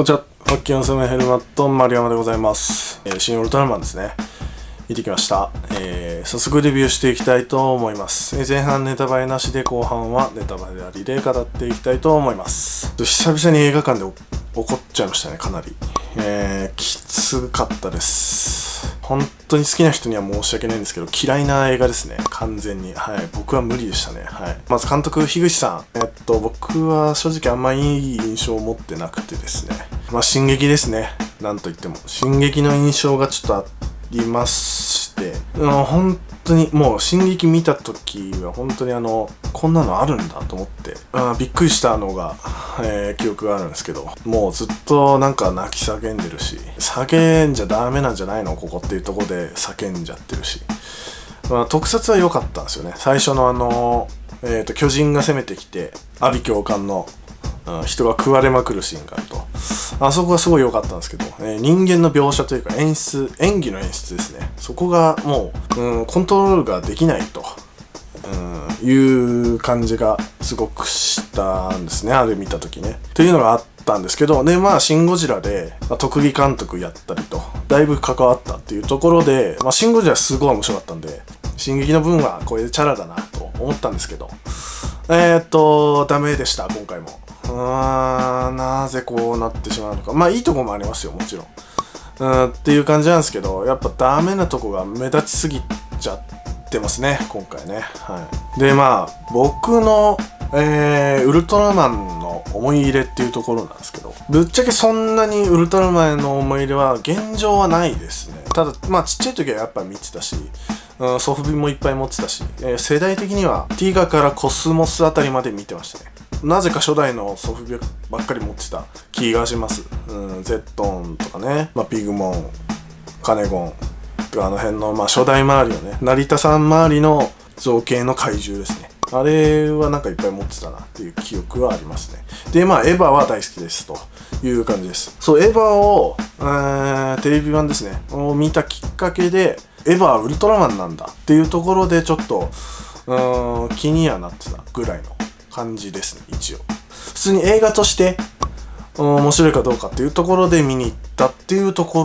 こちら、ファッキンオスメヘルマット、丸山でございます。えー新オルトラマンですね。行ってきました。えー早速レビューしていきたいと思います。えー前半ネタバレなしで、後半はネタバレありで語っていきたいと思います。久々に映画館で怒っちゃいましたね、かなり。えーきつかったです。本当に好きな人には申し訳ないんですけど、嫌いな映画ですね。完全に。はい。僕は無理でしたね。はい。まず監督、樋口さん。えっと、僕は正直あんまいい印象を持ってなくてですね。まあ、進撃ですね。なんといっても。進撃の印象がちょっとありまして、うん、本当に、もう、進撃見た時は本当にあの、こんなのあるんだと思って、あびっくりしたのが、えー記憶があるんですけど、もうずっとなんか泣き叫んでるし、叫んじゃダメなんじゃないの？ここっていうとこで叫んじゃってるし、まあ、特撮は良かったんですよね。最初のあの、えっ、と、巨人が攻めてきて、阿鼻教官の、人が食われまくるシーンがあると。あそこはすごい良かったんですけど、えー人間の描写というか演出、演技の演出ですね。そこがもう、うん、コントロールができないと。うん、いう感じがすごくしたんですね、あれ見た時ね。というのがあったんですけど、で、まあ、シン・ゴジラで、まあ、特技監督やったりと、だいぶ関わったっていうところで、まあ、シン・ゴジラすごい面白かったんで、進撃の分はこれでチャラだなと思ったんですけど、えー、っと、ダメでした、今回も。ーん、なぜこうなってしまうのか。まあ、いいとこもありますよ、もちろん。ん、っていう感じなんですけど、やっぱダメなとこが目立ちすぎちゃってますね、今回ね。はい。で、まあ、僕の、えー、ウルトラマンの思い入れっていうところなんですけど、ぶっちゃけそんなにウルトラマンの思い入れは現状はないですね。ただ、まあ、ちっちゃい時はやっぱ見てたし、うん、ソフビもいっぱい持ってたし、えー世代的にはティガからコスモスあたりまで見てましたね。なぜか初代のソフビばっかり持ってた気がします。うん、ゼットンとかね、まあ、ピグモン、カネゴンあの辺の、まあ、初代周りのね、成田さん周りの造形の怪獣ですね。あれはなんかいっぱい持ってたなっていう記憶はありますね。で、まあ、エヴァは大好きですという感じです。そう、エヴァを、えーテレビ版ですね、を見たきっかけで、エヴァはウルトラマンなんだっていうところでちょっと、うーん、気にはなってたぐらいの感じですね、一応。普通に映画として、面白いかどうかっていうところで見に行ったっていうとこ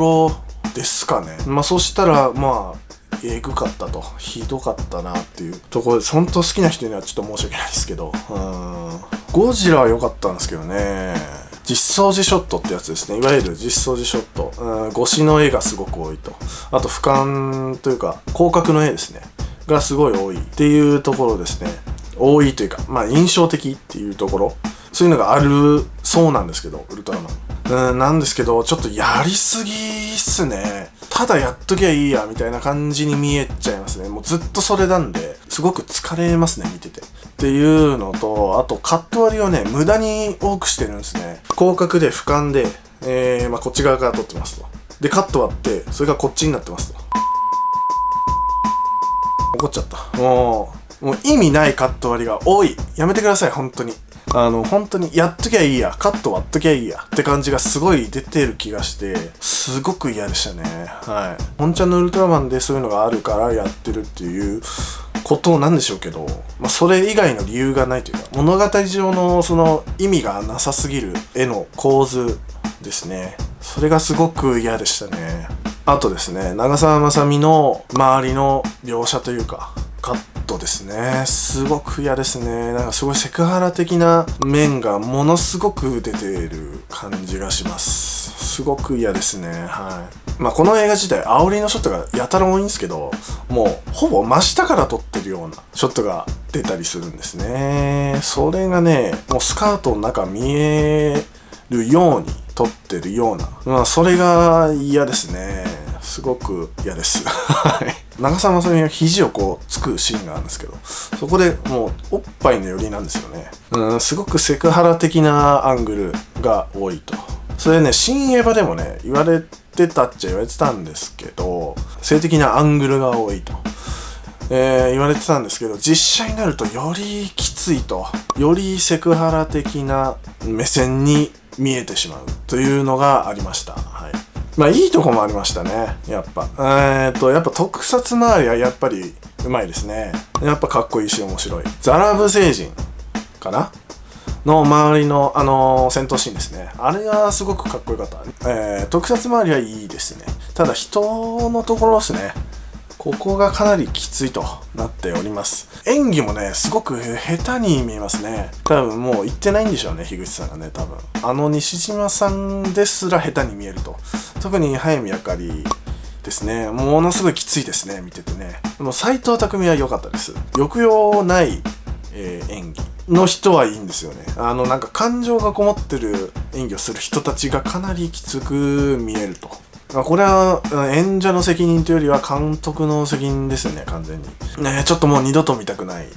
ろですかね。まあそしたら、まあ、えぐかったと。ひどかったなっていうところです。本当好きな人にはちょっと申し訳ないですけど。うん。ゴジラは良かったんですけどね。実装時ショットってやつですね。いわゆる実装時ショット。うん、越しの絵がすごく多いと。あと俯瞰というか、広角の絵ですね。がすごい多いっていうところですね。多いというか、まあ印象的っていうところ。そういうのがあるそうなんですけど、ウルトラマン。うん、なんですけど、ちょっとやりすぎっすね。ただやっときゃいいや、みたいな感じに見えちゃいますね。もうずっとそれなんで、すごく疲れますね、見てて。っていうのと、あとカット割りをね、無駄に多くしてるんですね。広角で俯瞰で、えー、まあこっち側から撮ってますと。で、カット割って、それがこっちになってますと。怒っちゃった。もう、もう意味ないカット割りが多い。やめてください、本当に。あの、本当に、やっときゃいいや、カット割っときゃいいやって感じがすごい出てる気がして、すごく嫌でしたね。はい。本ちゃんのウルトラマンでそういうのがあるからやってるっていうことなんでしょうけど、まあ、それ以外の理由がないというか、物語上のその意味がなさすぎる絵の構図ですね。それがすごく嫌でしたね。あとですね、長澤まさみの周りの描写というか、カットですね。すごく嫌ですね。なんかすごいセクハラ的な面がものすごく出ている感じがします。すごく嫌ですね。はい。まあこの映画自体、煽りのショットがやたら多いんですけど、もうほぼ真下から撮ってるようなショットが出たりするんですね。それがね、もうスカートの中見えるように撮ってるような。まあそれが嫌ですね。すごく嫌です。長澤まさみが肘をこうつくシーンがあるんですけど、そこでもうおっぱいの寄りなんですよね。うん、すごくセクハラ的なアングルが多いと。それね、新エヴァでもね、言われてたっちゃ言われてたんですけど、性的なアングルが多いと。えー言われてたんですけど実写になるとよりきついとよりセクハラ的な目線に見えてしまうというのがありましたはいまあいいとこもありましたねやっぱえー、っとやっぱ特撮周りはやっぱりうまいですねやっぱかっこいいし面白いザラブ星人かな？の周りの、あのー、戦闘シーンですね。あれがすごくかっこよかった。えー、特撮周りはいいですね。ただ人のところですね。ここがかなりきついとなっております。演技もね、すごく下手に見えますね。多分もう言ってないんでしょうね、樋口さんがね、多分。あの西島さんですら下手に見えると。特に早見あかりですね。ものすごいきついですね、見ててね。でも斎藤匠は良かったです。抑揚ない、えー、演技の人はいいんですよね。あの、なんか感情がこもってる演技をする人たちがかなりきつく見えると。これは演者の責任というよりは監督の責任ですよね、完全に。ねちょっともう二度と見たくない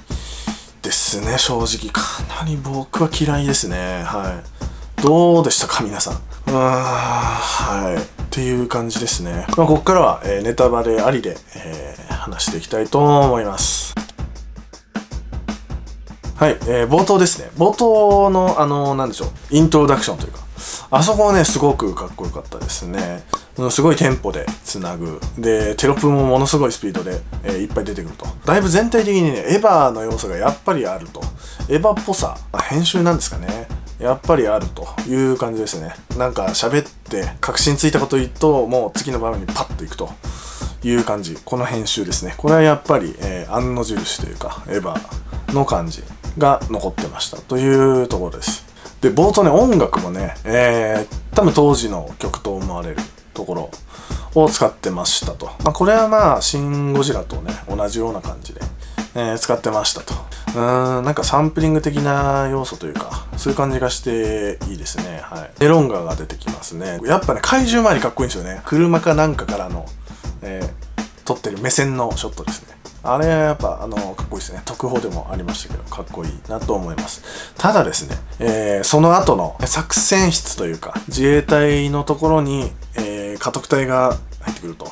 ですね、正直。かなり僕は嫌いですね。はい。どうでしたか、皆さん。うーん、はい。っていう感じですね。まあ、ここからは、えー、ネタバレありで、えー、話していきたいと思います。はい、えー、冒頭ですね。冒頭の、あのー、なんでしょう、イントロダクションというか、あそこはね、すごくかっこよかったですね。すごいテンポでつなぐ。で、テロップもものすごいスピードで、えー、いっぱい出てくると。だいぶ全体的にね、エヴァの要素がやっぱりあると。エヴァっぽさ、編集なんですかね。やっぱりあるという感じですね。なんか喋って確信ついたこと言うと、もう次の場面にパッといくという感じ。この編集ですね。これはやっぱり、えー、案の印というか、エヴァの感じが残ってましたというところです。で、冒頭ね、音楽もね、えー、多分当時の曲と思われるところを使ってましたと。まあ、これはまあ、シン・ゴジラとね、同じような感じで、えー、使ってましたと。うーん、なんかサンプリング的な要素というか、そういう感じがしていいですね。はい。エロンガーが出てきますね。やっぱね、怪獣周りかっこいいんですよね。車かなんかからの、えー、撮ってる目線のショットですね。あれはやっぱ、あの、かっこいいですね。特報でもありましたけど、かっこいいなと思います。ただですね、えー、その後の作戦室というか、自衛隊のところにえ、家督隊が入ってくると。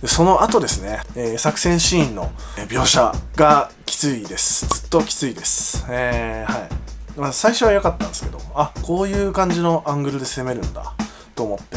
でその後ですね、えー、作戦シーンの描写がきついです。ずっときついです。えー、はい。まあ、最初は良かったんですけど、あ、こういう感じのアングルで攻めるんだ、と思って。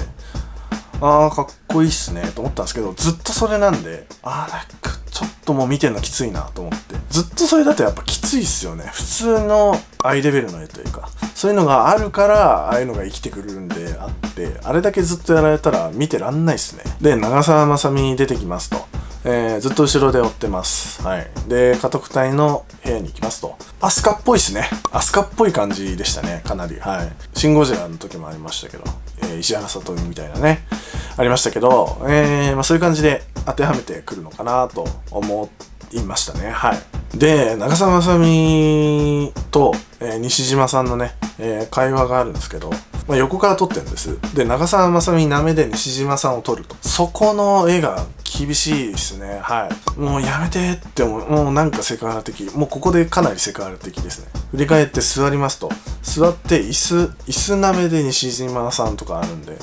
あー、かっこいいっすね、と思ったんですけど、ずっとそれなんで、あー、なんかともう見てんのきついなと思って。ずっとそれだとやっぱきついっすよね。普通のアイレベルの絵というか。そういうのがあるから、ああいうのが生きてくるんであって、あれだけずっとやられたら見てらんないっすね。で、長澤まさみに出てきますと。えー、ずっと後ろで追ってます。はい。で、家督隊の部屋に行きますと。アスカっぽいっすね。アスカっぽい感じでしたね。かなり。はい。シン・ゴジラの時もありましたけど、えー、石原さとみみたいなね、ありましたけど、えー、まあそういう感じで当てはめてくるのかなと思いましたね。はい。で、長澤まさみと、えー、西島さんのね、えー、会話があるんですけど、まあ、横から撮ってるんです。で、長澤まさみなめで西島さんを撮ると。そこの絵が厳しいですね。はい。もうやめてって思う。もうなんかセクハラ的。もうここでかなりセクハラ的ですね。振り返って座りますと。座って椅子、椅子なめで西島さんとかあるんで、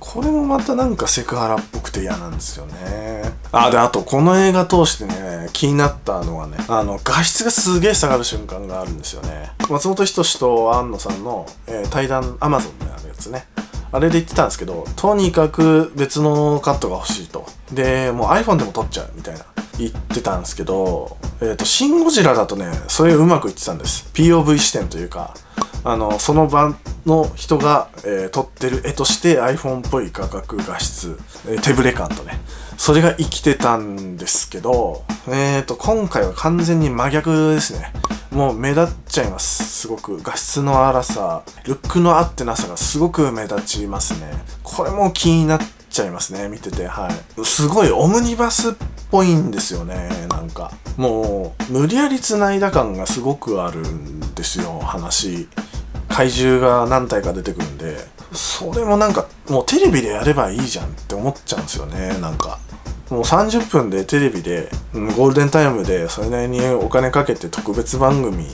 これもまたなんかセクハラっぽくて嫌なんですよね。あ、で、あとこの映画通してね、気になったのはね、あの、画質がすげえ下がる瞬間があるんですよね。松本人志と庵野さんの、えー、対談、アマゾンであるやつね。あれで言ってたんですけど、とにかく別のカットが欲しいと。で、もう iPhone でも撮っちゃうみたいな言ってたんですけど、えっ、ー、と、シン・ゴジラだとね、それうまくいってたんです。POV 視点というか、あの、その場の人が、えー、撮ってる絵として iPhone っぽい画角画質、えー、手ぶれ感とね、それが生きてたんですけど、えっ、ー、と、今回は完全に真逆ですね。もう目立っちゃいます。すごく。画質の荒さ、ルックの合ってなさがすごく目立ちますね。これも気になっちゃいますね、見てて。はい。すごいオムニバスっぽいんですよね、なんか。もう、無理やり繋いだ感がすごくあるんですよ、話。怪獣が何体か出てくるんで、それもなんか、もうテレビでやればいいじゃんって思っちゃうんですよね、なんか。もう30分でテレビで、ゴールデンタイムでそれなりにお金かけて特別番組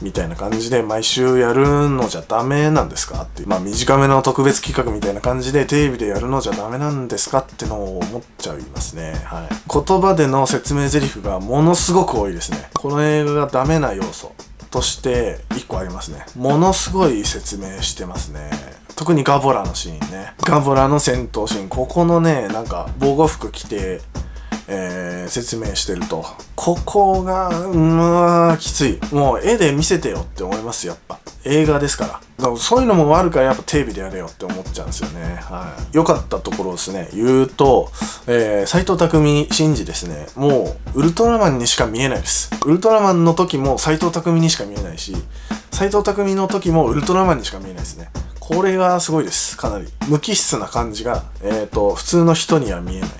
みたいな感じで毎週やるのじゃダメなんですか？ってまあ短めの特別企画みたいな感じでテレビでやるのじゃダメなんですかってのを思っちゃいますね。はい。言葉での説明台詞がものすごく多いですね。この映画がダメな要素として1個ありますね。ものすごい説明してますね。特にガボラのシーンね。ガボラの戦闘シーン。ここのね、なんか防護服着て、えー、説明してると。ここがう、まあ、きつい。もう絵で見せてよって思います、やっぱ。映画ですから。からそういうのもあるからやっぱテレビでやれよって思っちゃうんですよね。はい。良かったところですね、言うと、えー、斎藤匠真治ですね、もう、ウルトラマンにしか見えないです。ウルトラマンの時も斎藤匠にしか見えないし、斎藤匠の時もウルトラマンにしか見えないですね。これがすごいです。かなり。無機質な感じが、えっ、ー、と、普通の人には見えない。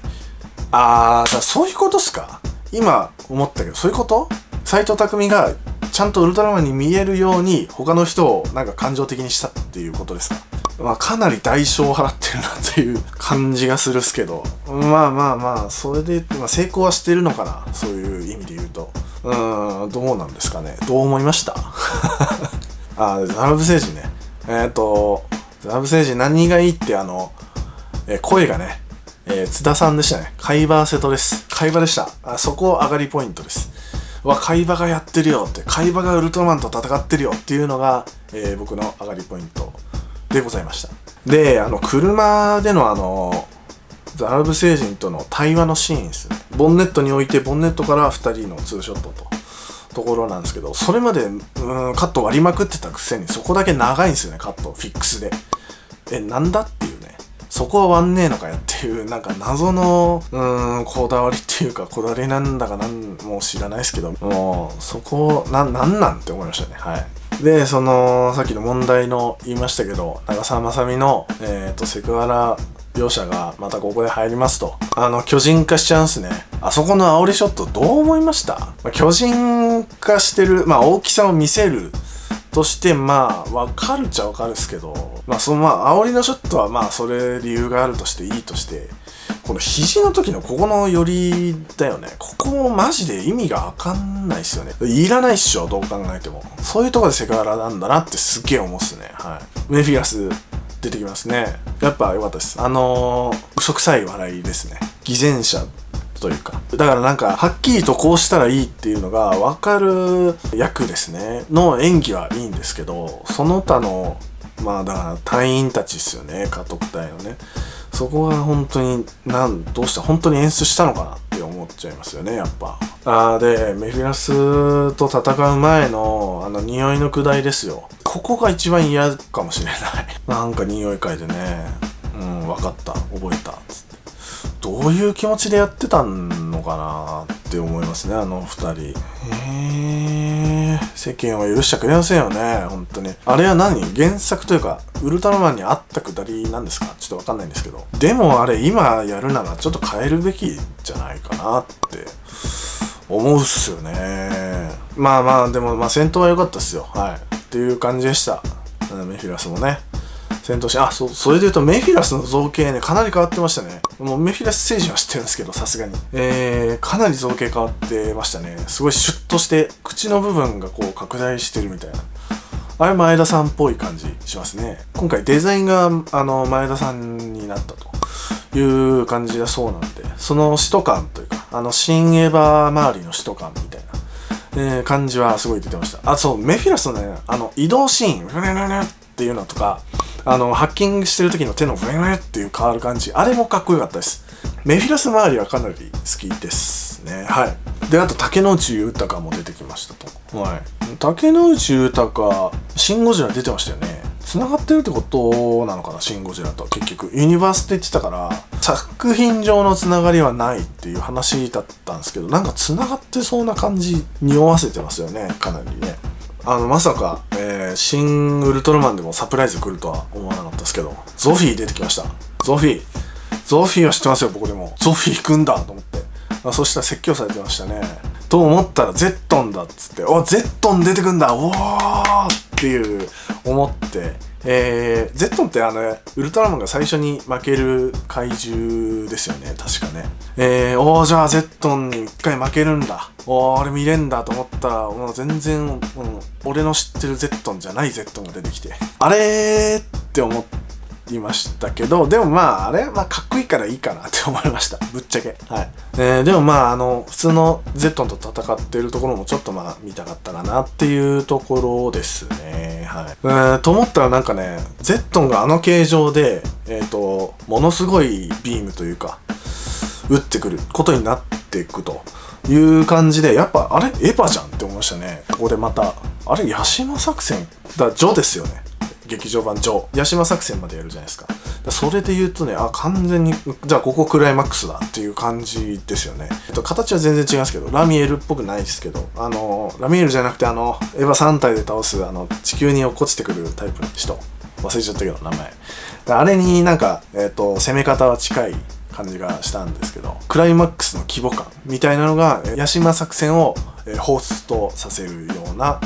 あー、だそういうことっすか？今思ったけど、そういうこと？斎藤匠がちゃんとウルトラマンに見えるように他の人をなんか感情的にしたっていうことですか？まあかなり代償を払ってるなっていう感じがするっすけどまあまあまあそれで、まあ、成功はしてるのかな？そういう意味で言うとうんどうなんですかね？どう思いました？あザラブ星人ねえっ、ー、とザラブ星人何がいいってあの、えー、声がねえー、津田さんでしたね。海馬瀬戸です。海馬でした。あそこ上がりポイントです。わ、海馬がやってるよって、海馬がウルトラマンと戦ってるよっていうのが、えー、僕の上がりポイントでございました。で、あの、車でのあの、ザラブ星人との対話のシーンですね。ボンネットに置いて、ボンネットから2人のツーショットと。ところなんですけど、それまで、うん、カット割りまくってたくせに、そこだけ長いんですよね、カット、フィックスで。え、なんだって。そこは割んねえのかよっていう、なんか謎の、うーん、こだわりっていうか、こだわりなんだかなんもう知らないですけど、もう、そこ、な、なんなんって思いましたね。はい。で、その、さっきの問題の言いましたけど、長澤まさみの、えっ、ー、と、セクハラ描写がまたここで入りますと。あの、巨人化しちゃうんすね。あそこの煽りショットどう思いました、まあ、巨人化してる、まあ大きさを見せるとしてまあわかるっちゃわかるっすけどまあそのまあ煽りのショットはまあそれ理由があるとしていいとしてこの肘の時のここの寄りだよね。ここもマジで意味がわかんないっすよね。いらないっしょどう考えても。そういうとこでセクハラなんだなってすっげえ思うっすね。はい。メフィラス出てきますね。やっぱ良かったです。あのー、嘘くさい笑いですね。偽善者というか。だからなんか、はっきりとこうしたらいいっていうのが分かる役ですね。の演技はいいんですけど、その他の、まあだから隊員たちですよね、家督隊のね。そこが本当に、なん、どうした本当に演出したのかなって思っちゃいますよね、やっぱ。あーで、メフィラスと戦う前の、あの、匂いのくだりですよ。ここが一番嫌かもしれない。なんか匂い嗅いでね、うん、分かった、覚えたっ、つって。どういう気持ちでやってたのかなって思いますねあの二人。へえ世間は許しちゃくれませんよね本当に。あれは何？原作というかウルトラマンにあったくだりなんですか？ちょっとわかんないんですけど。でもあれ今やるならちょっと変えるべきじゃないかなって思うっすよね。まあまあでもまあ戦闘は良かったっすよ。はい。っていう感じでした。メフィラスもね。戦闘シーン。あそうそれで言うとメフィラスの造形ねかなり変わってましたね。もうメフィラス星人は知ってるんですけどさすがに。えー、かなり造形変わってましたね。すごいシュッとして口の部分がこう拡大してるみたいな。あれ前田さんっぽい感じしますね。今回デザインがあの前田さんになったという感じだそうなんで。その使徒感というかあの新エヴァ周りの使徒感みたいな。えー、感じはすごい出てました。あ、そう、メフィラスのね、あの、移動シーン、ふねねねっていうのとか、あの、ハッキングしてる時の手のブレブレっていう変わる感じ、あれもかっこよかったです。メフィラス周りはかなり好きですね。はい。で、あと、竹野内豊も出てきましたと。はい。竹野内豊、シン・ゴジラ出てましたよね。繋がってるってことなのかな、シン・ゴジラと。結局、ユニバースって言ってたから、作品上の繋がりはないっていう話だったんですけど、なんか繋がってそうな感じ、匂わせてますよね、かなりね。あの、まさか、えー、新ウルトラマンでもサプライズ来るとは思わなかったですけど、ゾフィー出てきました。ゾフィー。ゾフィーは知ってますよ、僕でも。ゾフィー行くんだと思って。あそしたら説教されてましたね。と思ったらゼットンだっつって、おゼットン出てくんだおーっていう思って、えー、ゼットンってあの、ウルトラマンが最初に負ける怪獣ですよね、確かね。えー、おー、じゃあゼットンに一回負けるんだ。おー、あれ見れんだと思ったら、もう全然、うん、俺の知ってるゼットンじゃないゼットンが出てきて、あれーって思って、いましたけど、でもまあ、あれまあ、かっこいいからいいかなって思いました。ぶっちゃけ。はい。えー、でもまあ、あの、普通のゼットンと戦ってるところもちょっとまあ、見たかったかなっていうところですね。はい。えー、と思ったらなんかね、ゼットンがあの形状で、えっ、ー、と、ものすごいビームというか、撃ってくることになっていくという感じでやっぱあれエヴァじゃんって思いましたねここでまたあれヤシマ作戦だジョですよね劇場版ジョヤシマ作戦までやるじゃないですか。それで言うとねあ完全にじゃあここクライマックスだっていう感じですよね、えっと、形は全然違いますけどラミエルっぽくないですけどあのラミエルじゃなくてあのエヴァ3体で倒すあの地球に落っこちてくるタイプの人。忘れちゃったけど名前。あれになんか、えっと、攻め方は近い感じがしたんですけどクライマックスの規模感みたいなのがヤシマ作戦を放出とさせるような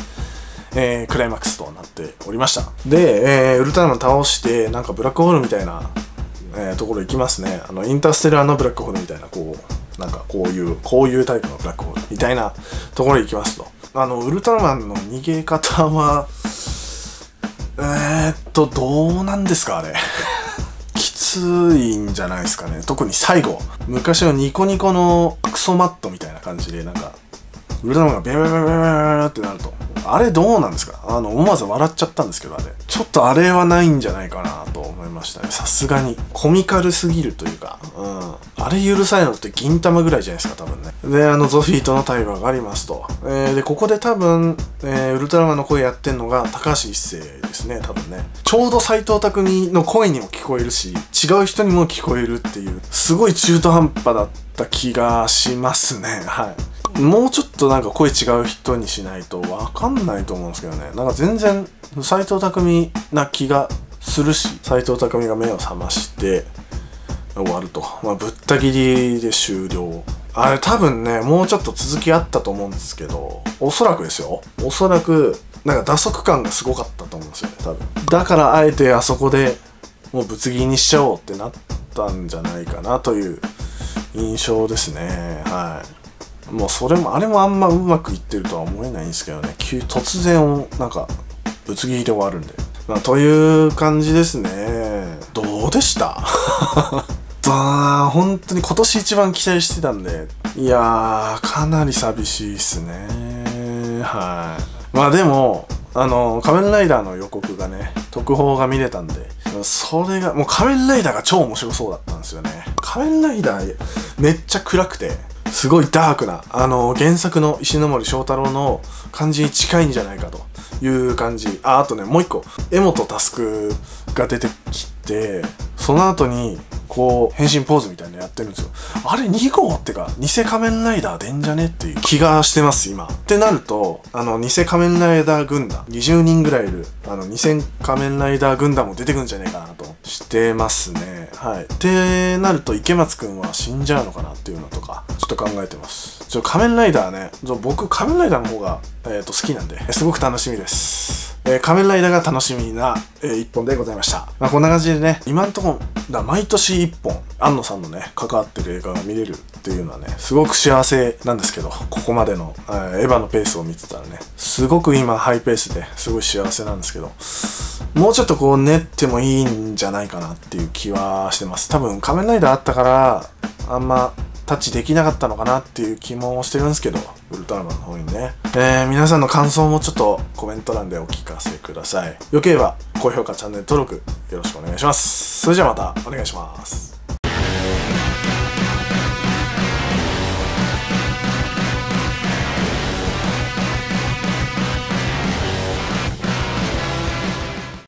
えー、クライマックスとなっておりました。で、えー、ウルトラマン倒してなんかブラックホールみたいな、えー、ところ行きますね。あのインターステラーのブラックホールみたいなこうなんかこういうこういうタイプのブラックホールみたいなところ行きますと。あのウルトラマンの逃げ方はえー、っとどうなんですかあれ。きついんじゃないですかね。特に最後。昔はニコニコのクソマットみたいな感じでなんかウルトラマンがベベベベベベってなると。あれどうなんですか？あの、思わず笑っちゃったんですけど、あれ。ちょっとあれはないんじゃないかなと思いましたね。さすがに。コミカルすぎるというか、うん。あれ許されるのって銀玉ぐらいじゃないですか、多分ね。で、あの、ゾフィーとの対話がありますと。えー、で、ここで多分、えー、ウルトラマンの声やってんのが高橋一生ですね、多分ね。ちょうど斎藤匠の声にも聞こえるし、違う人にも聞こえるっていう、すごい中途半端だった気がしますね。はい。もうちょっとなんか声違う人にしないとわかんないと思うんですけどね。なんか全然斎藤工な気がするし斎藤工が目を覚まして終わると、まあ、ぶった切りで終了。あれ多分ねもうちょっと続きあったと思うんですけどおそらくですよ。おそらくなんか打足感がすごかったと思うんですよね多分。だからあえてあそこでもうぶつ切りにしちゃおうってなったんじゃないかなという印象ですね。はい。もうそれもあれもあんまうまくいってるとは思えないんですけどね。急突然なんかぶつ切りで終わるんで、まあ、という感じですね。どうでした？だ本当に今年一番期待してたんで。いやーかなり寂しいっすね。はい。まあでもあの仮面ライダーの予告がね特報が見れたんでそれがもう仮面ライダーが超面白そうだったんですよね。仮面ライダーめっちゃ暗くてすごいダークな、あの、原作の石森章太郎の感じに近いんじゃないかという感じ。あ、あとね、もう一個、柄本佑が出てきて、その後に、こう、変身ポーズみたいなのやってるんですよ。あれ2号ってか、偽仮面ライダーでんじゃねっていう気がしてます、今。ってなると、あの、偽仮面ライダー軍団、20人ぐらいいる、あの、偽仮面ライダー軍団も出てくんじゃねえかなと、してますね。はい。ってなると、池松くんは死んじゃうのかなっていうのとか、ちょっと考えてます。ちょ、仮面ライダーね、僕、仮面ライダーの方が、えっ、ー、と、好きなんで、すごく楽しみです。えー、仮面ライダーが楽しみな、えー、一本でございました。まあ、こんな感じでね、今んとこだ毎年一本、安野さんのね、関わってる映画が見れるっていうのはね、すごく幸せなんですけど、ここまでの、えー、エヴァのペースを見てたらね、すごく今ハイペースですごい幸せなんですけど、もうちょっとこう練ってもいいんじゃないかなっていう気はしてます。多分仮面ライダーあったから、あんまタッチできなかったのかなっていう気もしてるんですけど、ウルトラマンの方にね。えー、皆さんの感想もちょっとコメント欄でお聞かせください。よければ高評価、チャンネル登録よろしくお願いします。それじゃあまたお願いします。